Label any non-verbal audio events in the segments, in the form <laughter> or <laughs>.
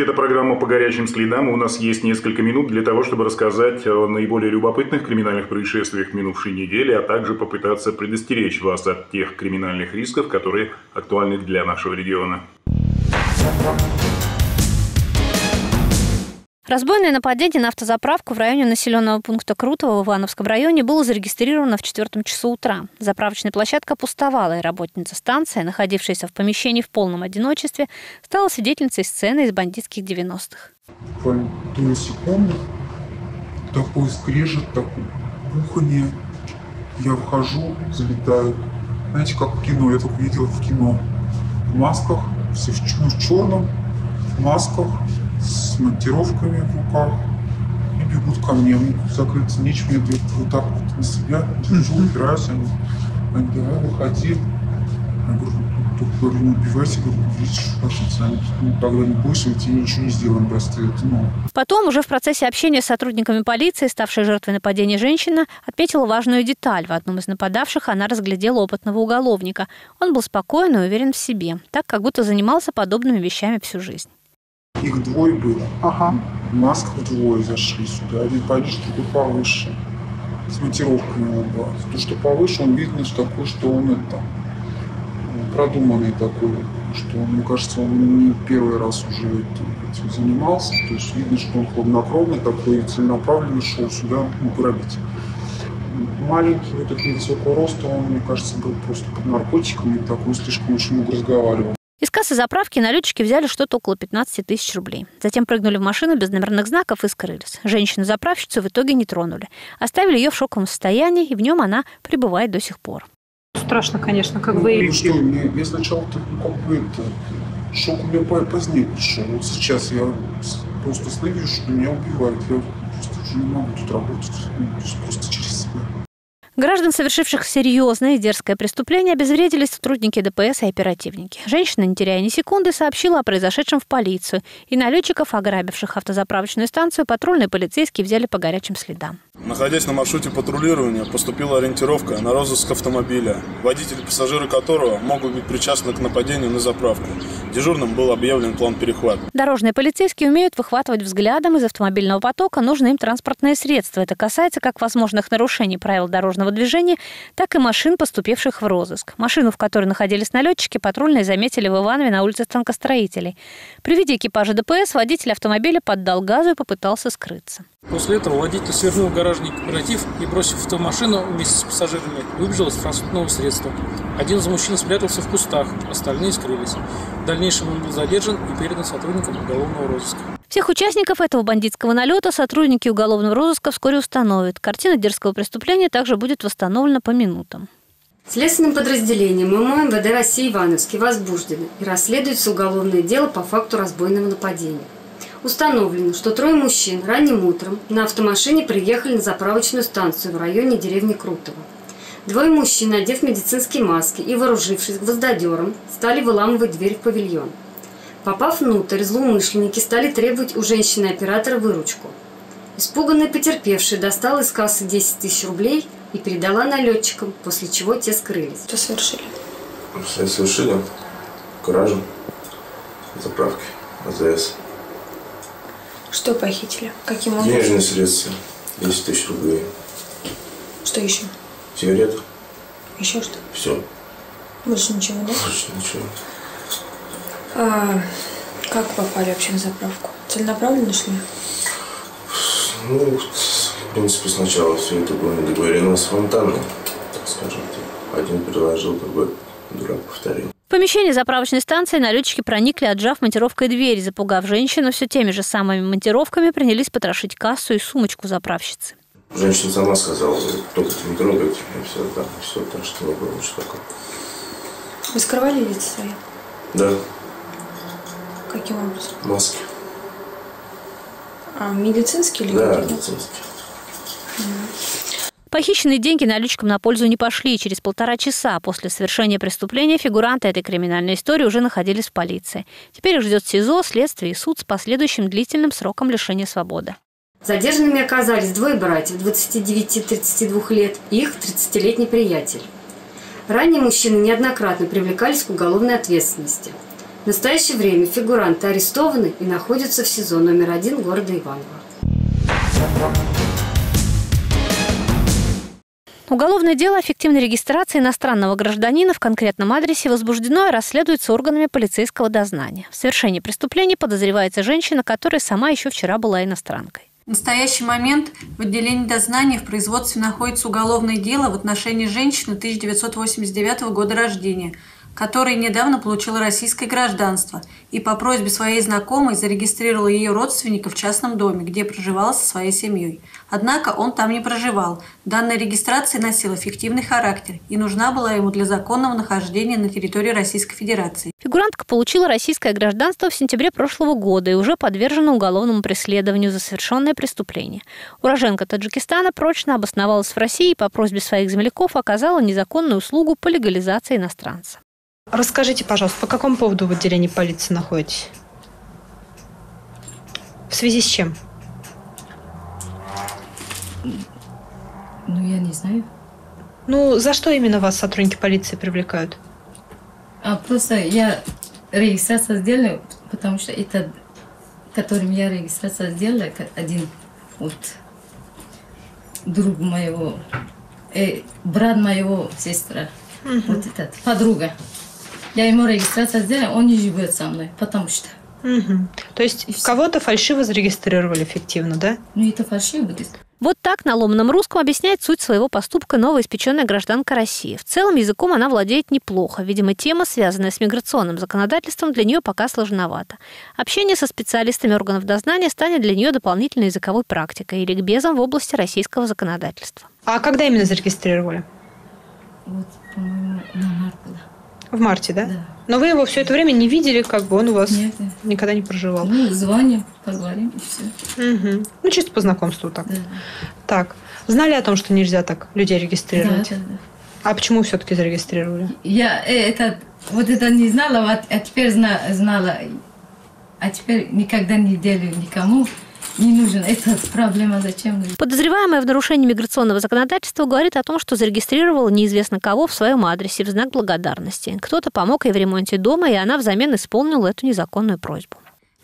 Здравствуйте, это программа «По горячим следам». У нас есть несколько минут для того, чтобы рассказать о наиболее любопытных криминальных происшествиях минувшей недели, а также попытаться предостеречь вас от тех криминальных рисков, которые актуальны для нашего региона. Разбойное нападение на автозаправку в районе населенного пункта Крутого в Ивановском районе было зарегистрировано в четвертом часу утра. Заправочная площадка пустовала, и работница станции, находившаяся в помещении в полном одиночестве, стала свидетельницей сцены из бандитских 90-х. Буквально доли секунды такой скрежет, такое бухание. Я вхожу, залетаю. Знаете, как в кино, я только видел в кино. В масках, все в, ну, в черном, в масках, с монтировками в руках и бегут ко мне. Мне закрыться нечем, я вот так вот на себя держу, упираюсь, они, они давай выходи. Я говорю, только говорю, не убивайся, говорю, видишь, что они ну, тогда не бойся, мы тебе ничего не сделаем, просто это, ну. Потом, уже в процессе общения с сотрудниками полиции, ставшая жертвой нападения женщина, отметила важную деталь. В одном из нападавших она разглядела опытного уголовника. Он был спокоен и уверен в себе, так как будто занимался подобными вещами всю жизнь. Их двое было. Ага. В масках двое зашли сюда. Один пониже, другой повыше. С монтировками оба. То, что повыше, он видно, что такой, что он это продуманный такой, что, мне кажется, он не первый раз уже этим занимался. То есть видно, что он хладнокровный такой и целенаправленно шел сюда уграбить. Маленький, вот этот невысокого роста, он, мне кажется, был просто под наркотиками, такой слишком очень много разговаривал. Кассы заправки налетчики взяли что-то около 15 тысяч рублей. Затем прыгнули в машину без номерных знаков и скрылись. Женщину-заправщицу в итоге не тронули. Оставили ее в шоковом состоянии, и в нем она пребывает до сих пор. Страшно, конечно, как ну, вы... Ну что, я, я сначала ну, как бы это... Шок у меня позднее пришел. Вот сейчас я просто слышу, что меня убивают. Я просто уже не могу тут работать. Ну, просто. Граждан, совершивших серьезное и дерзкое преступление, обезвредили сотрудники ДПС и оперативники. Женщина, не теряя ни секунды, сообщила о произошедшем в полицию, и налетчиков, ограбивших автозаправочную станцию, патрульные полицейские взяли по горячим следам. Находясь на маршруте патрулирования, поступила ориентировка на розыск автомобиля, водители и пассажиры которого могут быть причастны к нападению на заправку. Дежурным был объявлен план перехвата. Дорожные полицейские умеют выхватывать взглядом из автомобильного потока нужные им транспортные средства. Это касается как возможных нарушений правил дорожного движения, так и машин, поступивших в розыск. Машину, в которой находились налетчики, патрульные заметили в Иванове на улице станкостроителей. При виде экипажа ДПС водитель автомобиля поддал газу и попытался скрыться. После этого водитель свернул в гаражный кооператив и, бросив автомашину вместе с пассажирами, выбежал из транспортного средства. Один из мужчин спрятался в кустах, остальные скрылись. В дальнейшем он был задержан и передан сотрудникам уголовного розыска. Всех участников этого бандитского налета сотрудники уголовного розыска вскоре установят. Картина дерзкого преступления также будет восстановлена по минутам. Следственным подразделением ММО МВД России Ивановский возбуждено и расследуется уголовное дело по факту разбойного нападения. Установлено, что трое мужчин ранним утром на автомашине приехали на заправочную станцию в районе деревни Крутово. Двое мужчин, одев медицинские маски и вооружившись гвоздодером, стали выламывать дверь в павильон. Попав внутрь, злоумышленники стали требовать у женщины-оператора выручку. Испуганная потерпевшая достала из кассы 10 тысяч рублей и передала налетчикам, после чего те скрылись. Что совершили? Совершили кражу заправки АЗС. Что похитили? Каким образом? Денежные средства. 10 тысяч рублей. Что еще? Сигарету. Еще что? Все. Больше ничего, да? Больше ничего. А, как попали вообще на заправку? Целенаправленно шли? Ну, в принципе, сначала все это было договорено спонтанно, так скажем. Один предложил, другой дурак повторил. В помещение заправочной станции налетчики проникли, отжав монтировкой дверь. Запугав женщину все теми же самыми монтировками, принялись потрошить кассу и сумочку заправщицы. Женщина сама сказала, только не трогайте, и все, так, все, так что не было ничего такого. Вы скрывали лица свои? Да. Каким образом? Маски. А, медицинские или Да, медицинские. Похищенные деньги налетчикам на пользу не пошли. Через полтора часа после совершения преступления фигуранты этой криминальной истории уже находились в полиции. Теперь их ждет СИЗО, следствие и суд с последующим длительным сроком лишения свободы. Задержанными оказались двое братьев 29-32 лет и их 30-летний приятель. Ранее мужчины неоднократно привлекались к уголовной ответственности. В настоящее время фигуранты арестованы и находятся в СИЗО номер один города Иваново. Уголовное дело о фиктивной регистрации иностранного гражданина в конкретном адресе возбуждено и расследуется органами полицейского дознания. В совершении преступления подозревается женщина, которая сама еще вчера была иностранкой. В настоящий момент в отделении дознания в производстве находится уголовное дело в отношении женщины 1989 года рождения – которая недавно получила российское гражданство и по просьбе своей знакомой зарегистрировала ее родственника в частном доме, где проживала со своей семьей. Однако он там не проживал. Данная регистрация носила фиктивный характер и нужна была ему для законного нахождения на территории Российской Федерации. Фигурантка получила российское гражданство в сентябре прошлого года и уже подвержена уголовному преследованию за совершенное преступление. Уроженка Таджикистана прочно обосновалась в России и по просьбе своих земляков оказала незаконную услугу по легализации иностранца. Расскажите, пожалуйста, по какому поводу в отделении полиции находитесь? В связи с чем? Ну, я не знаю. Ну, за что именно вас сотрудники полиции привлекают? А просто я регистрацию сделала, потому что это, которым я регистрацию сделала, один вот друг моего, э, брат моего сестра, угу. вот этот, подруга. Я ему регистрацию сделала, он не живет со мной, потому что. Угу. То есть кого-то фальшиво зарегистрировали фиктивно, да? Ну, это фальшиво будет. Вот так на ломаном русском объясняет суть своего поступка новоиспеченная гражданка России. В целом языком она владеет неплохо. Видимо, тема, связанная с миграционным законодательством, для нее пока сложновато. Общение со специалистами органов дознания станет для нее дополнительной языковой практикой и ликбезом в области российского законодательства. А когда именно зарегистрировали? Вот, по-моему, на март было. В марте, да? Да. Но вы его все это время не видели, как бы он у вас нет, нет. никогда не проживал. Ну, звоним, поговорим и все. Угу. Ну, чисто по знакомству так. Да. Так. Знали о том, что нельзя так людей регистрировать? Да, да, да. А почему все-таки зарегистрировали? Я э, это, вот это не знала, а теперь знала. А теперь никогда не делаю никому не нужен. Это <laughs> проблема зачем? Подозреваемая в нарушении миграционного законодательства говорит о том, что зарегистрировала неизвестно кого в своем адресе в знак благодарности. Кто-то помог ей в ремонте дома, и она взамен исполнила эту незаконную просьбу.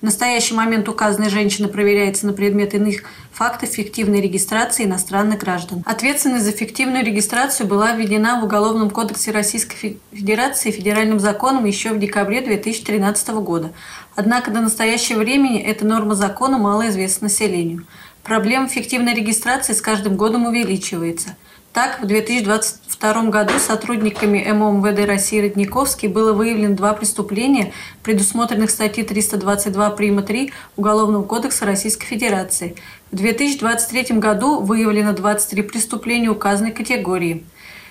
Настоящий момент указанная женщина проверяется на предмет иных фактов фиктивной регистрации иностранных граждан. Ответственность за фиктивную регистрацию была введена в Уголовном кодексе Российской Федерации федеральным законом еще в декабре 2013 года. Однако до настоящего времени эта норма закона мало известна населению. Проблема фиктивной регистрации с каждым годом увеличивается – так, в 2022 году сотрудниками МОМВД России Родниковский было выявлено два преступления, предусмотренных статьей 322 прима 3 Уголовного кодекса Российской Федерации. В 2023 году выявлено 23 преступления указанной категории.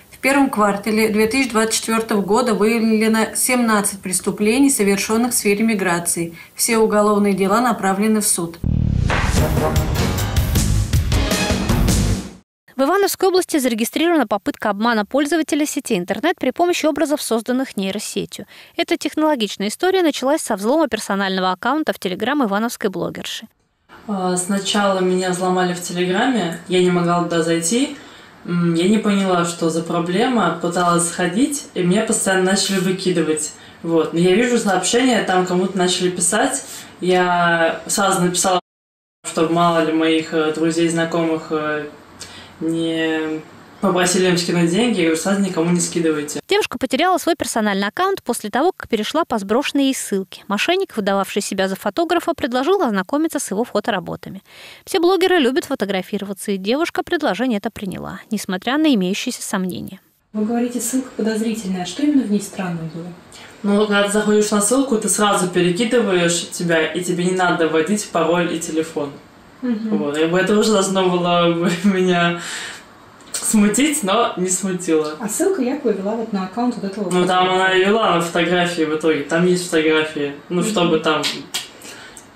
В первом квартале 2024 года выявлено 17 преступлений, совершенных в сфере миграции. Все уголовные дела направлены в суд. В Ивановской области зарегистрирована попытка обмана пользователя сети интернет при помощи образов, созданных нейросетью. Эта технологичная история началась со взлома персонального аккаунта в Телеграм ивановской блогерши. А, сначала меня взломали в Телеграме, я не могла туда зайти, я не поняла, что за проблема, пыталась сходить, и меня постоянно начали выкидывать. Вот. Но я вижу сообщения, там кому-то начали писать. Я сразу написала, чтобы мало ли моих э, друзей, знакомых э, не попросили им скинуть деньги, говорю, сразу никому не скидывайте. Девушка потеряла свой персональный аккаунт после того, как перешла по сброшенной ей ссылке. Мошенник, выдававший себя за фотографа, предложил ознакомиться с его фотоработами. Все блогеры любят фотографироваться, и девушка предложение это приняла, несмотря на имеющиеся сомнения. Вы говорите, ссылка подозрительная. Что именно в ней странного было? Ну, когда ты заходишь на ссылку, ты сразу перекидываешь тебя, и тебе не надо вводить пароль и телефон. Угу. Вот. И это уже должно было <laughs> меня смутить, но не смутило. А ссылка якобы вела вот на аккаунт вот этого... Ну, там она и вела на фотографии в итоге. Там есть фотографии. Ну, угу. чтобы там...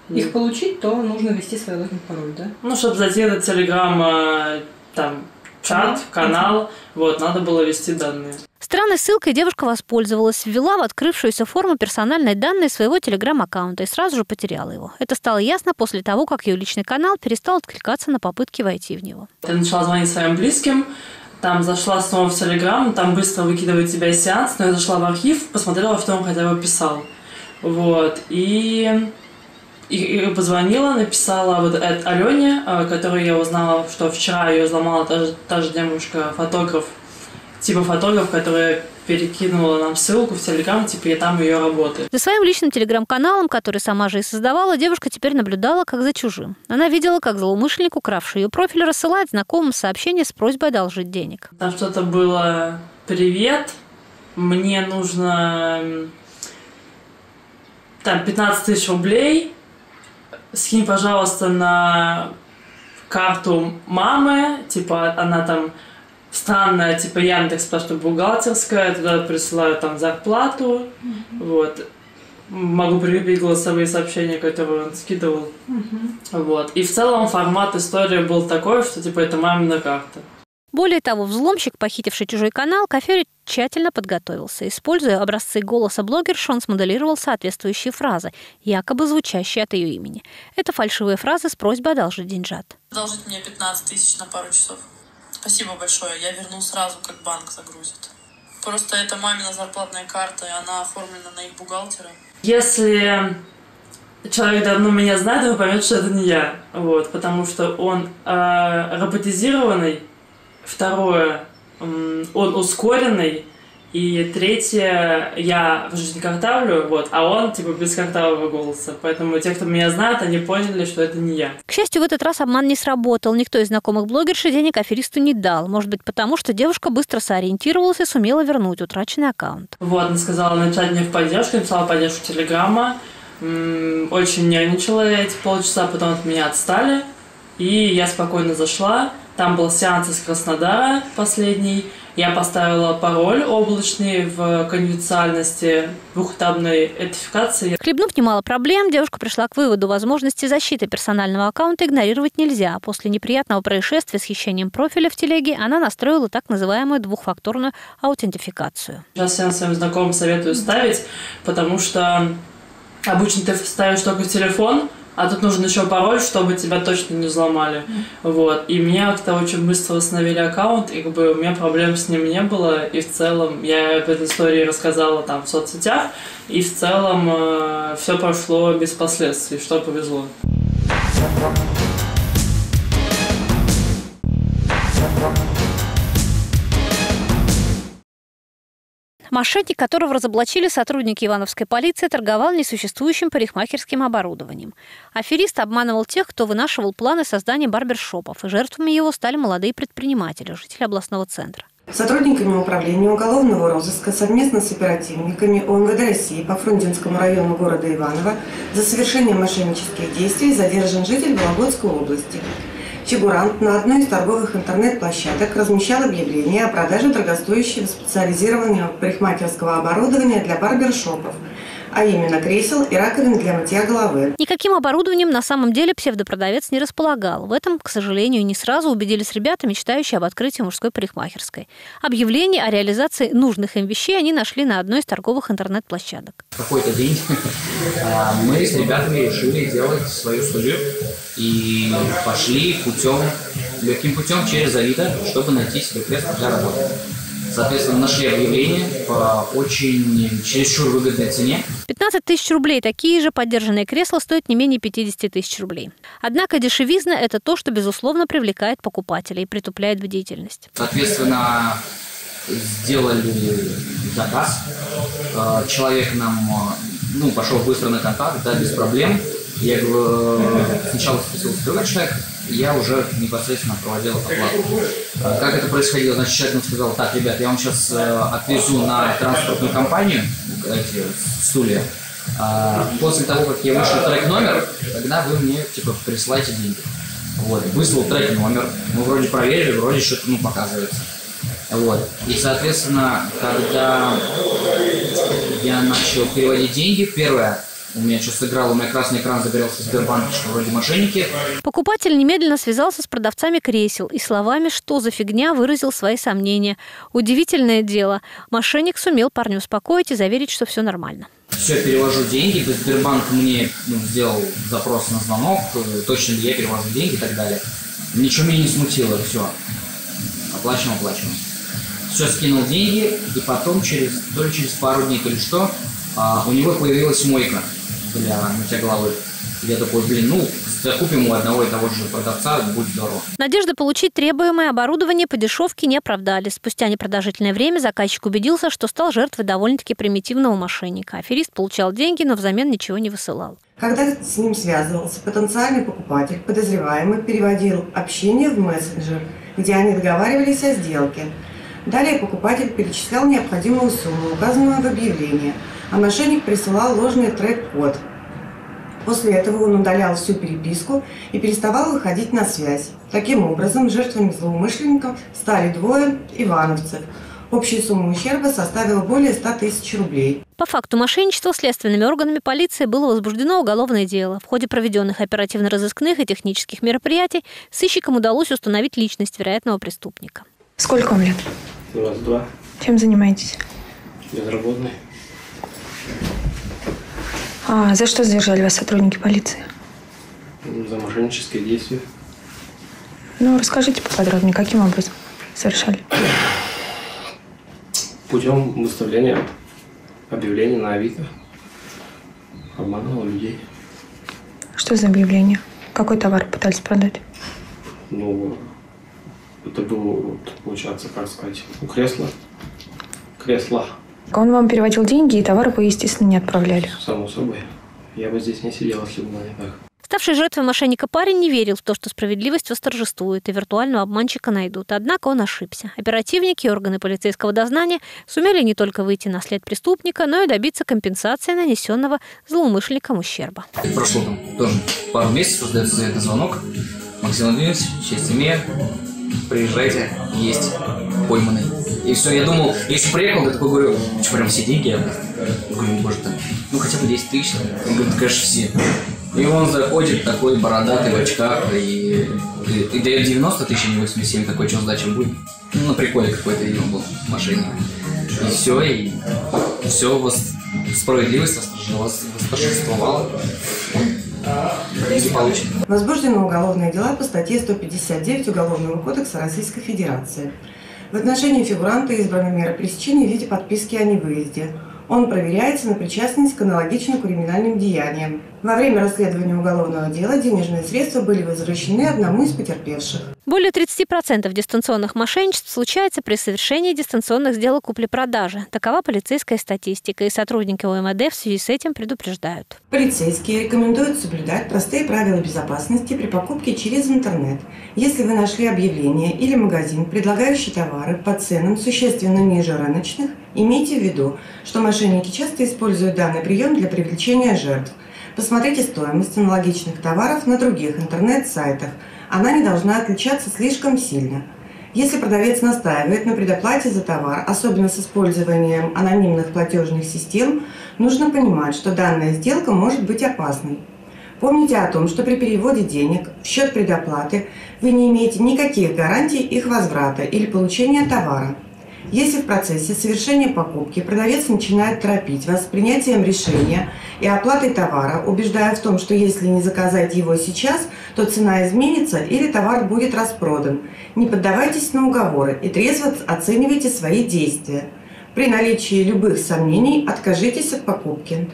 Их получить, то нужно ввести свой логин пароль, да? Ну, чтобы зайти на Телеграм, там, чат, канал, вот, надо было ввести данные. Странной ссылкой девушка воспользовалась, ввела в открывшуюся форму персональные данные своего телеграм-аккаунта и сразу же потеряла его. Это стало ясно после того, как ее личный канал перестал откликаться на попытки войти в него. Я начала звонить своим близким, там зашла снова в Телеграм, там быстро выкидывает тебя из сеанс, но я зашла в архив, посмотрела, что он хотя бы писал. Вот. И, и, и позвонила, написала вот от Алене, э, которую я узнала, что вчера ее взломала та же, та же девушка-фотограф, типа фотограф, которая перекинула нам ссылку в Телеграм, типа я там ее работаю. За своим личным телеграм-каналом, который сама же и создавала, девушка теперь наблюдала как за чужим. Она видела, как злоумышленник, укравший ее профиль, рассылает знакомым сообщение с просьбой одолжить денег. Там что-то было «Привет, мне нужно там 15 тысяч рублей, скинь, пожалуйста, на карту мамы, типа она там странная, типа Яндекс, просто бухгалтерская, туда присылаю там зарплату, mm-hmm. вот. Могу прикрепить голосовые сообщения, которые он скидывал. Mm-hmm. Вот. И в целом формат истории был такой, что типа это мамина карта. Более того, взломщик, похитивший чужой канал, Кафери тщательно подготовился. Используя образцы голоса блогерши, он смоделировал соответствующие фразы, якобы звучащие от ее имени. Это фальшивые фразы с просьбой одолжить деньжат. Одолжить мне 15 тысяч на пару часов. Спасибо большое, я верну сразу, как банк загрузит. Просто это мамина зарплатная карта, и она оформлена на их бухгалтера. Если человек давно меня знает, он поймет, что это не я. Вот, потому что он э, роботизированный. Второе, он ускоренный. И третье, я в жизни картавлю, вот, а он, типа, без картавого голоса. Поэтому те, кто меня знает, они поняли, что это не я. К счастью, в этот раз обман не сработал. Никто из знакомых блогерши денег аферисту не дал. Может быть, потому что девушка быстро сориентировалась и сумела вернуть утраченный аккаунт. Вот, она сказала начать мне в поддержку, написала поддержку Телеграма. Очень нервничала я эти полчаса, потом от меня отстали. И я спокойно зашла. Там был сеанс из Краснодара последний. Я поставила пароль облачный в конфиденциальности двухэтапной идентификации. Хлебнув немало проблем, девушка пришла к выводу, возможности защиты персонального аккаунта игнорировать нельзя. После неприятного происшествия с хищением профиля в телеге она настроила так называемую двухфакторную аутентификацию. Сейчас я своим знакомым советую ставить, потому что обычно ты ставишь только телефон, а тут нужен еще пароль, чтобы тебя точно не взломали. Вот. И меня как-то очень быстро восстановили аккаунт, и как бы у меня проблем с ним не было, и в целом я об этой истории рассказала там в соцсетях, и в целом э, все прошло без последствий, что повезло. Мошенник, которого разоблачили сотрудники Ивановской полиции, торговал несуществующим парикмахерским оборудованием. Аферист обманывал тех, кто вынашивал планы создания барбершопов, и жертвами его стали молодые предприниматели, жители областного центра. Сотрудниками управления уголовного розыска совместно с оперативниками ОМВД России по Фрунзенскому району города Иваново за совершение мошеннических действий задержан житель Вологодской области. Фигурант на одной из торговых интернет-площадок размещал объявление о продаже дорогостоящего специализированного парикмахерского оборудования для барбершопов – а именно кресел и раковин для мытья головы. Никаким оборудованием на самом деле псевдопродавец не располагал. В этом, к сожалению, не сразу убедились ребята, мечтающие об открытии мужской парикмахерской. Объявление о реализации нужных им вещей они нашли на одной из торговых интернет-площадок. Какой-то день <laughs> а, мы с ребятами решили сделать свою студию и пошли путем, легким путем через Авито, чтобы найти себе кресло для работы. Соответственно, нашли объявление по очень чересчур выгодной цене. 15 тысяч рублей. Такие же поддержанные кресла стоят не менее 50 тысяч рублей. Однако дешевизна – это то, что, безусловно, привлекает покупателей и притупляет бдительность. Соответственно, сделали заказ. Э, человек нам ну, пошел быстро на контакт, да, без проблем. Я э, сначала спустился другой человек, я уже непосредственно проводил оплату. А, как это происходило? Значит, человек сказал, так, ребят, я вам сейчас э, отвезу на транспортную компанию эти стулья. А, после того, как я вышел трек номер, тогда вы мне типа присылайте деньги. Вот, выслал трек номер, мы вроде проверили, вроде что-то ну, показывается. Вот. И, соответственно, когда я начал переводить деньги, первое, у меня что сыграл, у меня красный экран загорелся Сбербанк, что вроде мошенники. Покупатель немедленно связался с продавцами кресел и словами «что за фигня» выразил свои сомнения. Удивительное дело. Мошенник сумел парня успокоить и заверить, что все нормально. Все, перевожу деньги, Сбербанк мне ну, сделал запрос на звонок, точно ли я перевожу деньги и так далее. Ничего меня не смутило, все. Оплачиваем, оплачиваем. Все, скинул деньги, и потом через, то ли через пару дней, то ли что, а, у него появилась мойка для мытья головы. Я такой, блин, ну, закупим у одного и того же продавца, будет здорово. Надежда получить требуемое оборудование по дешевке не оправдались. Спустя непродолжительное время заказчик убедился, что стал жертвой довольно-таки примитивного мошенника. Аферист получал деньги, но взамен ничего не высылал. Когда с ним связывался потенциальный покупатель, подозреваемый переводил общение в мессенджер, где они договаривались о сделке. Далее покупатель перечислял необходимую сумму, указанную в объявлении, а мошенник присылал ложный трек-код, После этого он удалял всю переписку и переставал выходить на связь. Таким образом, жертвами злоумышленников стали двое ивановцев. Общая сумма ущерба составила более 100 тысяч рублей. По факту мошенничества следственными органами полиции было возбуждено уголовное дело. В ходе проведенных оперативно-розыскных и технических мероприятий сыщикам удалось установить личность вероятного преступника. Сколько вам лет? 22. Чем занимаетесь? Безработный. А за что задержали вас сотрудники полиции? За мошеннические действия. Ну, расскажите поподробнее, каким образом совершали? Путем выставления объявлений на Авито. Обманывал людей. Что за объявление? Какой товар пытались продать? Ну, это было, получается, как сказать, у кресла. Кресло. Он вам переводил деньги, и товар вы, естественно, не отправляли. Само собой. Я бы здесь не сидел, если бы было не так. Ставший жертвой мошенника парень не верил в то, что справедливость восторжествует и виртуального обманщика найдут. Однако он ошибся. Оперативники и органы полицейского дознания сумели не только выйти на след преступника, но и добиться компенсации нанесенного злоумышленникам ущерба. Прошло там тоже пару месяцев, раздается это звонок. Максим Владимирович, честь имею, приезжайте, есть пойманный. И все, я думал, если приехал, я такой говорю, что прям все деньги? Я говорю, может, ну хотя бы 10 тысяч. Он говорит, конечно, все. И он заходит такой бородатый в очках и, и, и дает 90 тысяч, а не 87, такой, что сдача будет? Ну, на приколе какой-то, видимо, был мошенник. И все, и все, вос... справедливость восторжествовала. Возбуждено уголовное дела по статье 159 Уголовного кодекса Российской Федерации. В отношении фигуранта избрана мера пресечения в виде подписки о невыезде. Он проверяется на причастность к аналогичным криминальным деяниям. Во время расследования уголовного дела денежные средства были возвращены одному из потерпевших. Более 30% дистанционных мошенничеств случается при совершении дистанционных сделок купли-продажи. Такова полицейская статистика, и сотрудники ОМВД в связи с этим предупреждают. Полицейские рекомендуют соблюдать простые правила безопасности при покупке через интернет. Если вы нашли объявление или магазин, предлагающий товары по ценам существенно ниже рыночных, имейте в виду, что мошенники часто используют данный прием для привлечения жертв – Посмотрите стоимость аналогичных товаров на других интернет-сайтах. Она не должна отличаться слишком сильно. Если продавец настаивает на предоплате за товар, особенно с использованием анонимных платежных систем, нужно понимать, что данная сделка может быть опасной. Помните о том, что при переводе денег в счет предоплаты вы не имеете никаких гарантий их возврата или получения товара – если в процессе совершения покупки продавец начинает торопить вас с принятием решения и оплатой товара, убеждая в том, что если не заказать его сейчас, то цена изменится или товар будет распродан, не поддавайтесь на уговоры и трезво оценивайте свои действия. При наличии любых сомнений откажитесь от покупки.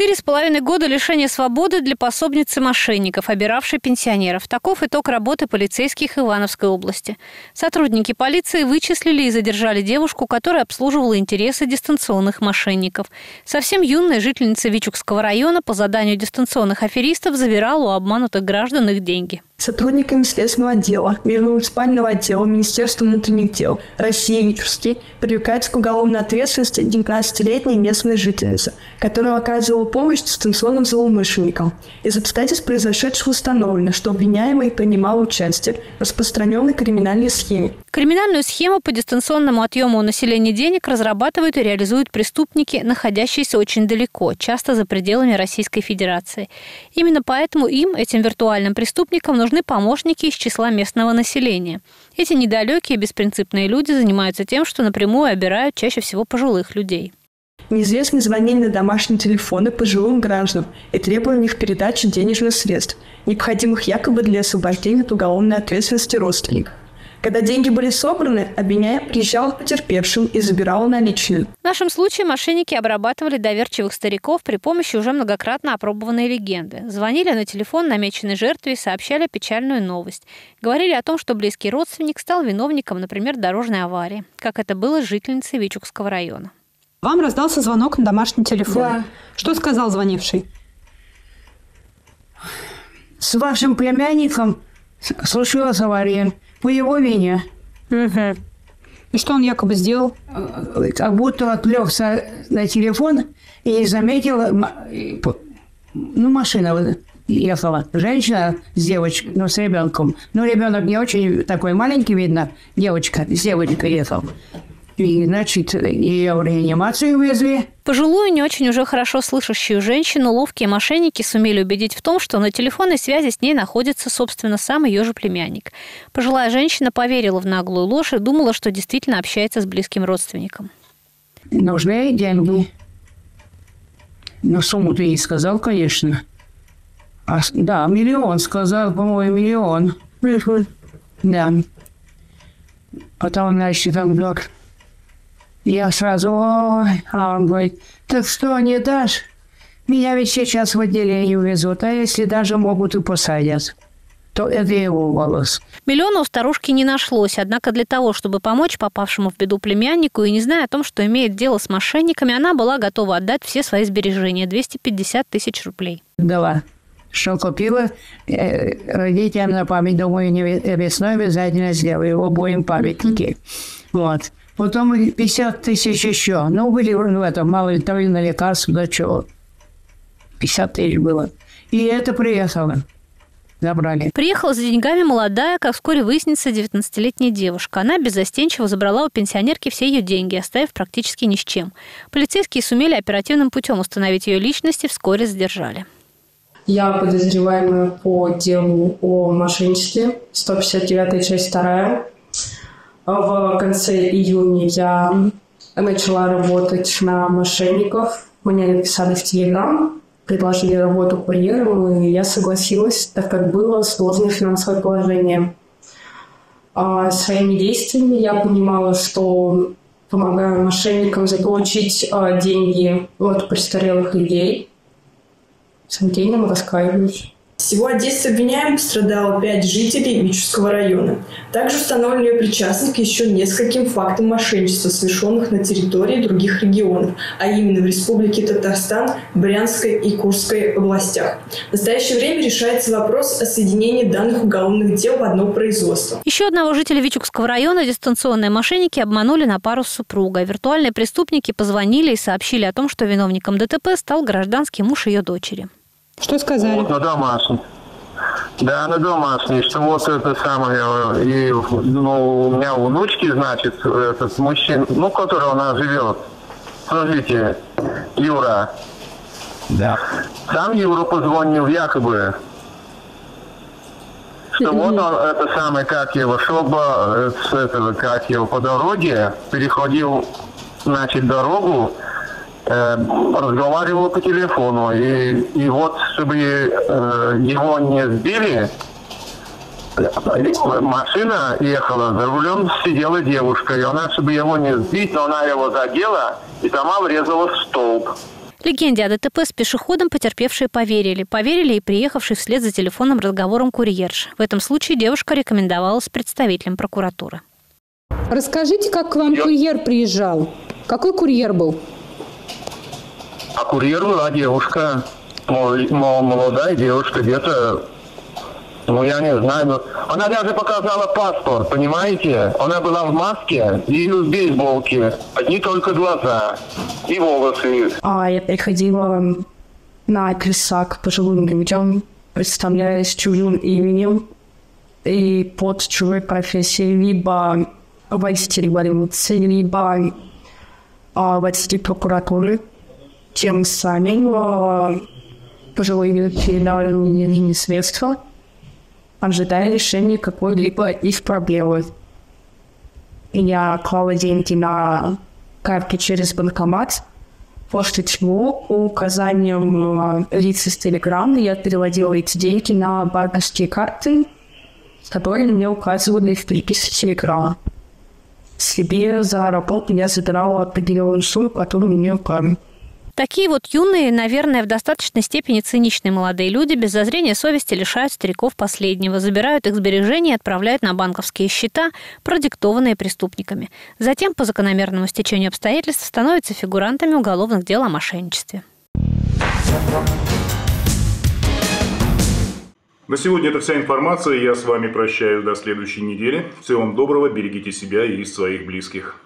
Четыре с половиной года лишения свободы для пособницы мошенников, обиравшей пенсионеров. Таков итог работы полицейских Ивановской области. Сотрудники полиции вычислили и задержали девушку, которая обслуживала интересы дистанционных мошенников. Совсем юная жительница Вичукского района по заданию дистанционных аферистов забирала у обманутых граждан их деньги сотрудниками Следственного отдела, Муниципального отдела Министерства внутренних дел России Вичурский привлекается к уголовной ответственности 19-летняя местная жительница, которая оказывала помощь дистанционным злоумышленникам. Из обстоятельств произошедшего установлено, что обвиняемый принимал участие в распространенной криминальной схеме. Криминальную схему по дистанционному отъему у населения денег разрабатывают и реализуют преступники, находящиеся очень далеко, часто за пределами Российской Федерации. Именно поэтому им, этим виртуальным преступникам, нужно нужны помощники из числа местного населения. Эти недалекие, беспринципные люди занимаются тем, что напрямую обирают чаще всего пожилых людей. Неизвестные звонили на домашние телефоны пожилым гражданам и требовали у них передачи денежных средств, необходимых якобы для освобождения от уголовной ответственности родственников. Когда деньги были собраны, обвиняемый приезжал к потерпевшим и забирал наличные. В нашем случае мошенники обрабатывали доверчивых стариков при помощи уже многократно опробованной легенды. Звонили на телефон намеченной жертве и сообщали печальную новость. Говорили о том, что близкий родственник стал виновником, например, дорожной аварии, как это было с жительницей Вичугского района. Вам раздался звонок на домашний телефон. Да. Что сказал звонивший? С вашим племянником случилась авария. По его вине. Угу. И что он якобы сделал? Как будто отвлекся на телефон и не заметил, ну, машина ехала. Женщина с девочкой, ну, с ребенком. Ну, ребенок не очень такой маленький, видно, девочка с девочкой ехала. И, значит, ее в реанимацию увезли. Пожилую, не очень уже хорошо слышащую женщину ловкие мошенники сумели убедить в том, что на телефонной связи с ней находится, собственно, сам ее же племянник. Пожилая женщина поверила в наглую ложь и думала, что действительно общается с близким родственником. Нужны деньги. Ну, сумму ты ей сказал, конечно. А, да, миллион сказал, по-моему, миллион. Да. Потом, значит, он говорит, я сразу, ой, а он говорит, так что, не дашь? Меня ведь сейчас в отделение увезут, а если даже могут и посадят то это его голос. Миллиона у старушки не нашлось, однако для того, чтобы помочь попавшему в беду племяннику и не зная о том, что имеет дело с мошенниками, она была готова отдать все свои сбережения – 250 тысяч рублей. Дала. Что купила, э, родителям на память, думаю, не весной обязательно сделаю обоим памятники. Вот. Потом 50 тысяч еще. Ну, были в этом, мало ли, ли на лекарства, да чего. 50 тысяч было. И это приехало. Забрали. Приехала за деньгами молодая, как вскоре выяснится, 19-летняя девушка. Она беззастенчиво забрала у пенсионерки все ее деньги, оставив практически ни с чем. Полицейские сумели оперативным путем установить ее личность и вскоре задержали. Я подозреваемая по делу о мошенничестве, 159 часть 2. В конце июня я начала работать на мошенников. Мне написали в Телеграм, предложили работу курьером, и я согласилась, так как было сложное финансовое положение. А своими действиями я понимала, что помогаю мошенникам заполучить а, деньги от престарелых людей. С этим раскаиваюсь. Всего от 10 обвиняемых пострадало 5 жителей Вичурского района. Также установлена ее причастность к еще нескольким фактам мошенничества, совершенных на территории других регионов, а именно в Республике Татарстан, Брянской и Курской областях. В настоящее время решается вопрос о соединении данных уголовных дел в одно производство. Еще одного жителя Вичугского района дистанционные мошенники обманули на пару супруга. Виртуальные преступники позвонили и сообщили о том, что виновником ДТП стал гражданский муж ее дочери. Что сказали? На домашний. Да, на домашний, что вот это самое, и, ну, у меня у внучки, значит, этот мужчина, ну, который у нас живет, смотрите, Юра. Да. Сам Юра позвонил якобы, что вот он, это самое, как его, чтобы с этого, как его, по дороге переходил, значит, дорогу, э, разговаривал по телефону. И, и вот, чтобы э, его не сбили, машина ехала, за рулем сидела девушка, и она, чтобы его не сбить, но она его задела и сама врезалась в столб. Легенде о ДТП с пешеходом потерпевшие поверили. Поверили и приехавший вслед за телефонным разговором курьерш. В этом случае девушка рекомендовалась представителем прокуратуры. Расскажите, как к вам курьер приезжал? Какой курьер был? А курьер была девушка, молодая девушка, где-то, ну я не знаю, но она даже показала паспорт, понимаете? Она была в маске и в бейсболке, одни только глаза и волосы. А я приходила на адреса к пожилым людям, представляясь чужим именем и под чужой профессией, либо водитель революции, либо а, прокуратуры тем самым пожилые передали мне средства, ожидая решения какой-либо из проблемы. Я клала деньги на карте через банкомат, после чего по указаниям лиц из Телеграма я переводила эти деньги на банковские карты которые мне указывали в переписке Телеграма. Себе за работу я забирала определенную сумму, которую мне указали. Такие вот юные, наверное, в достаточной степени циничные молодые люди без зазрения совести лишают стариков последнего, забирают их сбережения и отправляют на банковские счета, продиктованные преступниками. Затем, по закономерному стечению обстоятельств, становятся фигурантами уголовных дел о мошенничестве. На сегодня это вся информация. Я с вами прощаюсь до следующей недели. Всего вам доброго, берегите себя и своих близких.